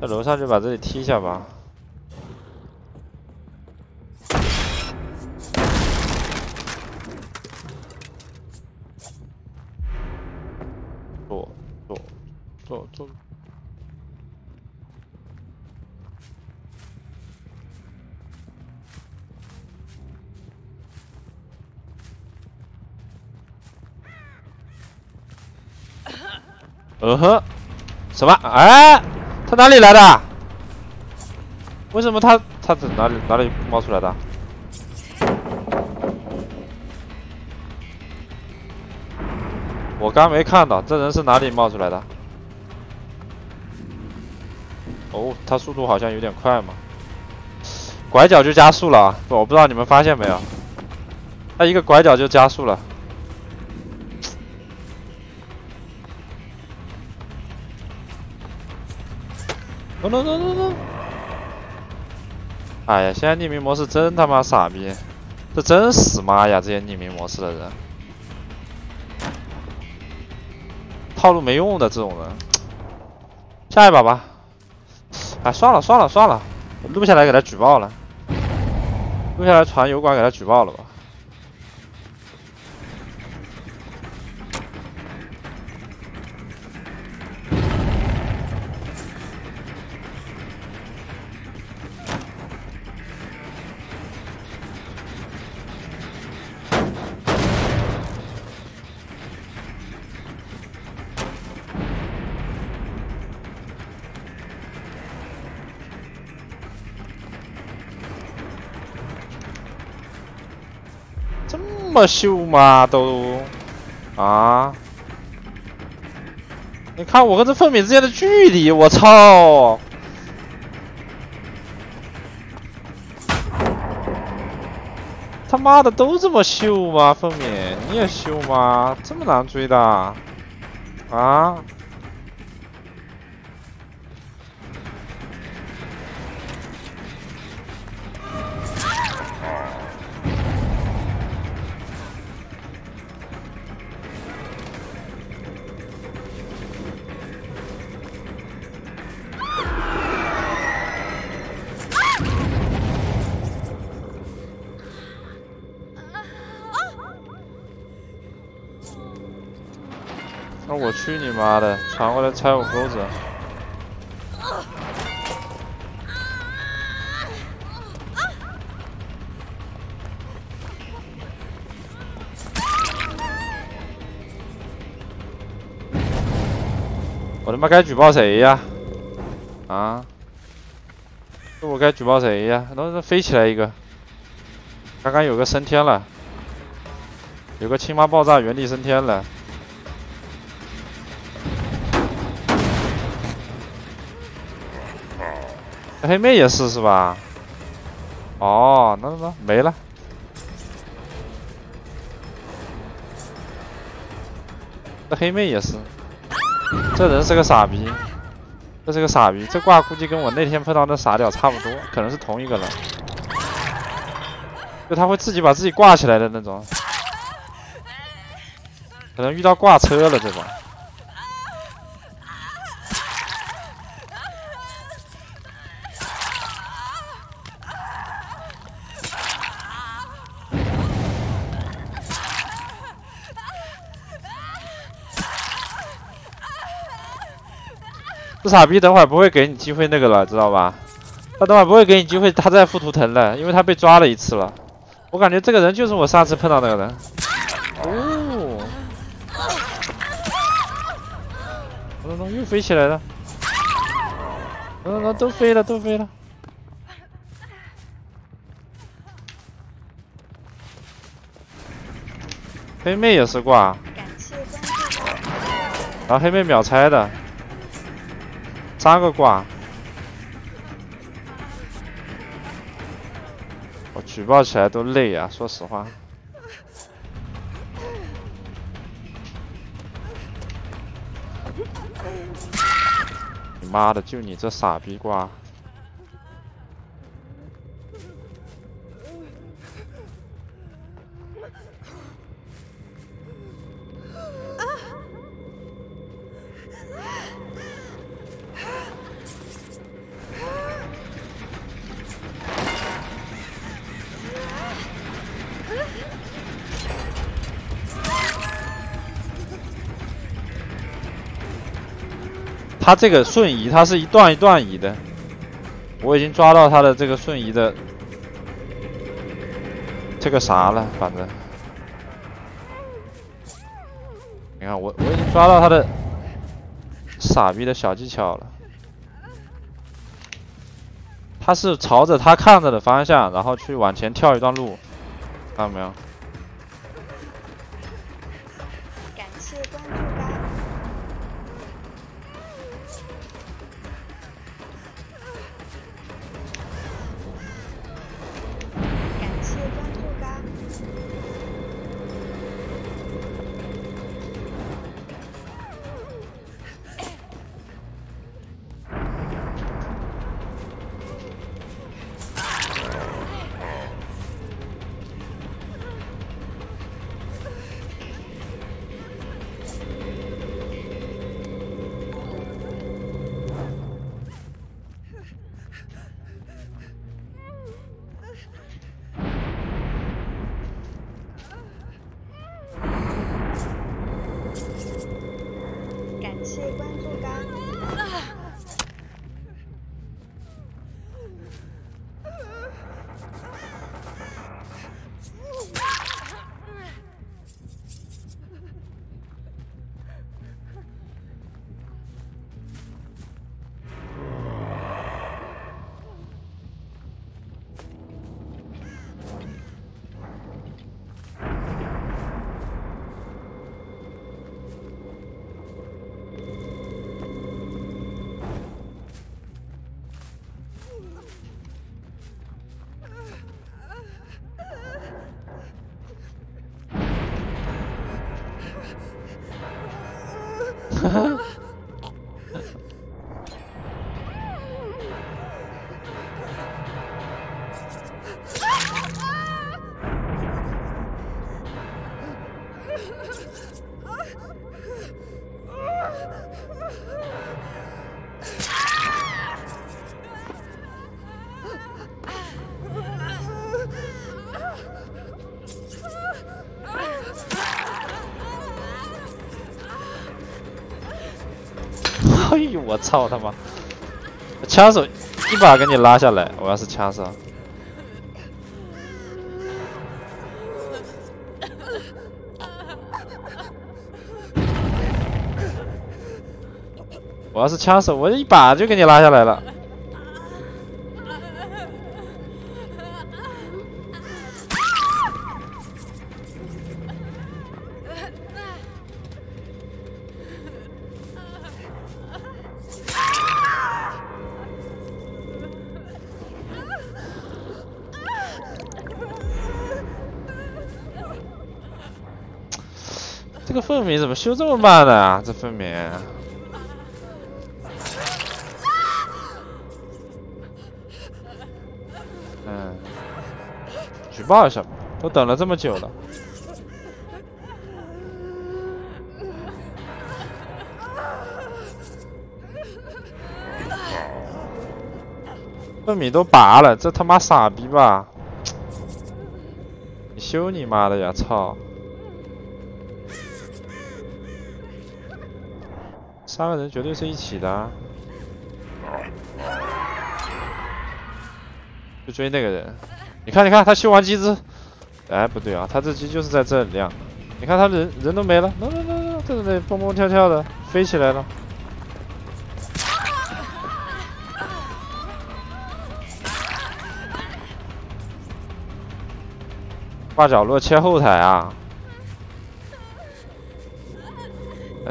在楼上就把这里踢一下吧。呃呵，什么？哎，他哪里来的？为什么他他从哪里哪里冒出来的？我刚没看到，这人是哪里冒出来的？哦，他速度好像有点快嘛，拐角就加速了。我不知道你们发现没有，他一个拐角就加速了。No no no no no！哎呀，现在匿名模式真他妈傻逼，这真死妈呀！这些匿名模式的人，套路没用的这种人，下一把吧。哎，算了算了算了，录下来给他举报了，录下来传油管给他举报了吧。这么秀吗？都啊！你看我跟这凤敏之间的距离，我操！他妈的都这么秀吗？凤敏，你也秀吗？这么难追的啊？那我去你妈的！传过来拆我钩子！我他妈该举报谁呀？啊？这我该举报谁呀？那那飞起来一个！刚刚有个升天了，有个青蛙爆炸原地升天了。黑妹也是是吧？哦，那那没了。这黑妹也是，这人是个傻逼，这是个傻逼。这挂估计跟我那天碰到那傻屌差不多，可能是同一个人。就他会自己把自己挂起来的那种，可能遇到挂车了这种。这傻逼等会儿不会给你机会那个了，知道吧？他等会儿不会给你机会，他再附图腾了，因为他被抓了一次了。我感觉这个人就是我上次碰到那个人。哦，等等，又飞起来了。等等，都飞了，都飞了。黑妹也是挂。然后黑妹秒拆的。三个挂，我举报起来都累啊！说实话，你妈的，就你这傻逼挂！他这个瞬移，它是一段一段移的。我已经抓到他的这个瞬移的这个啥了，反正。你看我，我已经抓到他的傻逼的小技巧了。他是朝着他看着的方向，然后去往前跳一段路，看到没有？哎呦，我操他妈！枪手一把给你拉下来，我要是枪手，我要是枪手，我一把就给你拉下来了。这个分娩怎么修这么慢呢？这分娩，嗯，举报一下吧，都等了这么久了。分娩都拔了，这他妈傻逼吧？你修你妈的呀！操！三个人绝对是一起的，就追那个人。你看，你看，他修完机子，哎，不对啊，他这机就是在这里亮。你看他人人都没了，喏喏喏喏，在这里蹦蹦跳跳的飞起来了。挂角落切后台啊！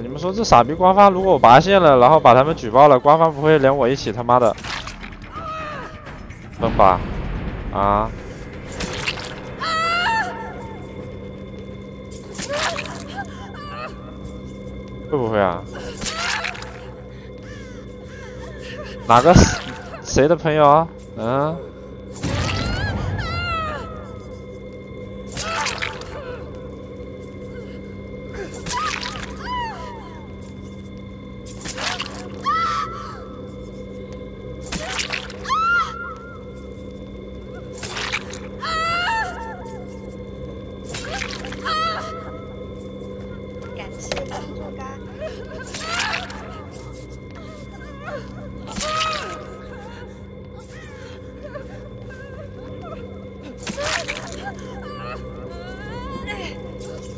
你们说这傻逼官方，如果我拔线了，然后把他们举报了，官方不会连我一起他妈的分吧？啊？会不会啊？哪个谁的朋友啊？嗯？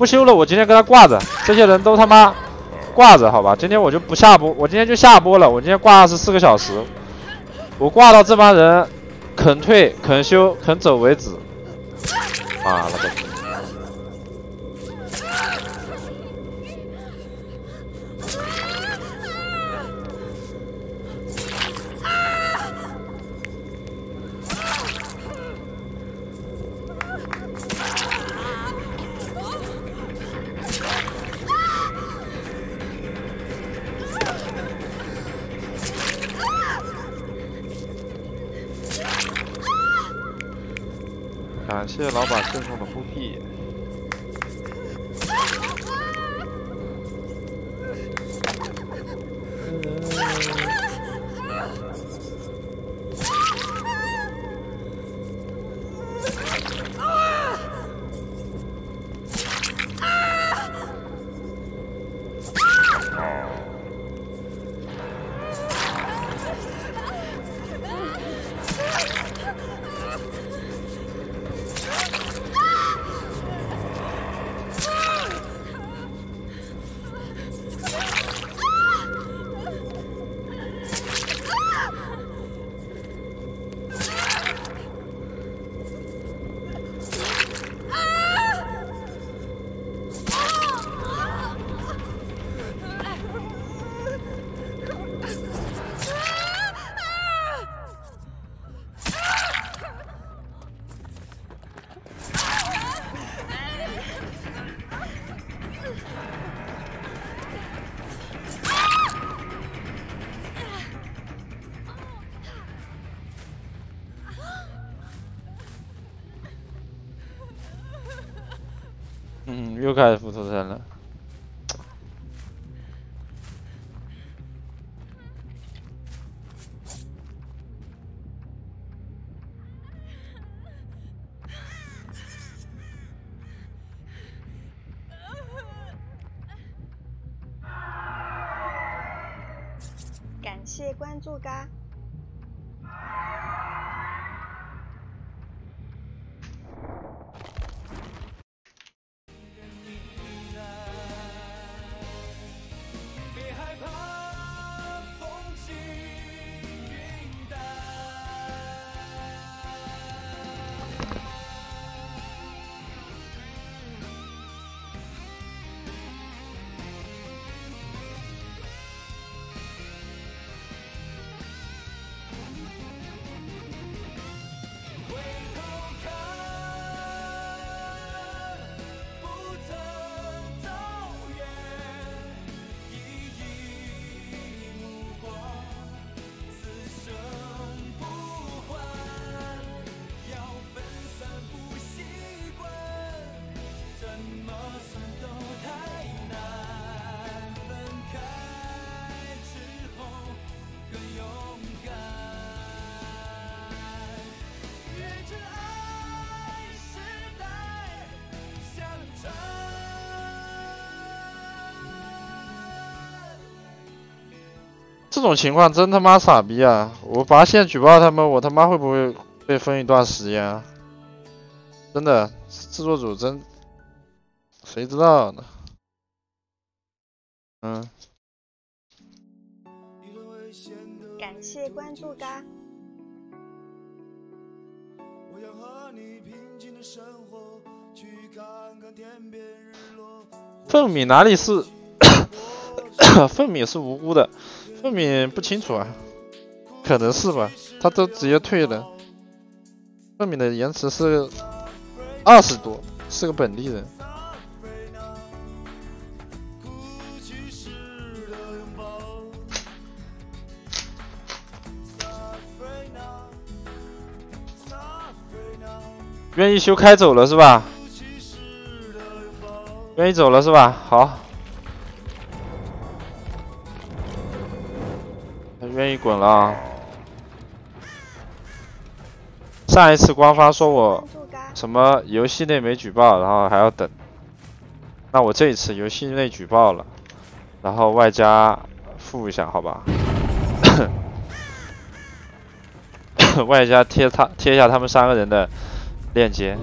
不修了，我今天跟他挂着，这些人都他妈挂着，好吧？今天我就不下播，我今天就下播了。我今天挂二十四个小时，我挂到这帮人肯退、肯修、肯走为止。妈了个逼！谢谢老板赠送的护臂。嗯，又开始复仇战了。这种情况真他妈傻逼啊！我拔线举报他们，我他妈会不会被封一段时间啊？真的，制作组真，谁知道呢？嗯，感谢关注嘎。我要和你平静的生活，去看看天边日落。凤米哪里是？凤米是无辜的，凤米不清楚啊，可能是吧，他都直接退了。凤米的延迟是二十多，是个本地人。愿意修开走了是吧？愿意走了是吧？好，愿意滚了。上一次官方说我什么游戏内没举报，然后还要等。那我这一次游戏内举报了，然后外加付一下，好吧？外加贴他贴一下他们三个人的链接。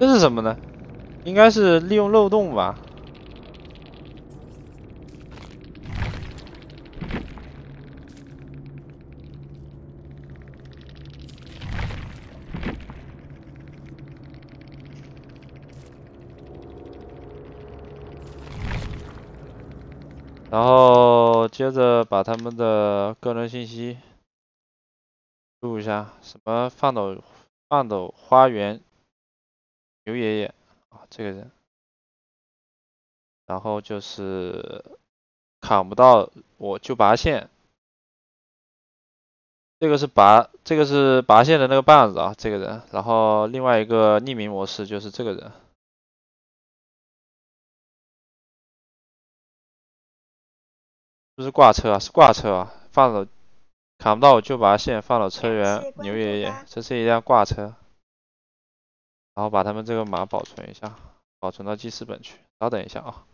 这是什么呢？应该是利用漏洞吧。然后接着把他们的个人信息录一下，什么放斗放斗花园牛爷爷啊，这个人，然后就是砍不到我就拔线，这个是拔这个是拔线的那个棒子啊，这个人，然后另外一个匿名模式就是这个人。不是挂车啊，是挂车啊！放了砍不到我就拔线放了车员牛爷爷，这是一辆挂车。然后把他们这个码保存一下，保存到记事本去。稍等一下啊。